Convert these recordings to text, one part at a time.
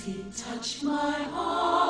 he touched my heart,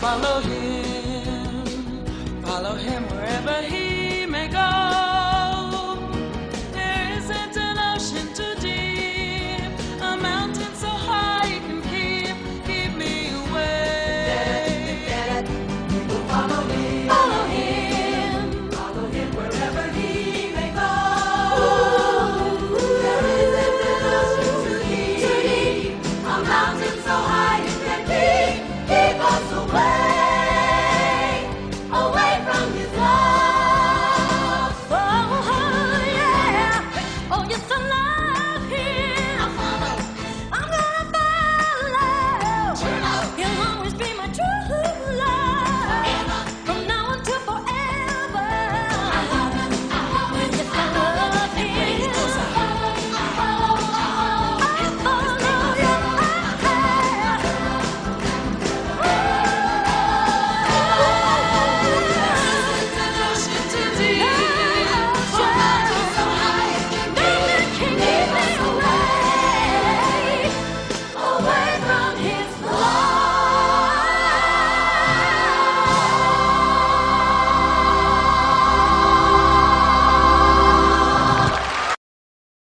follow. I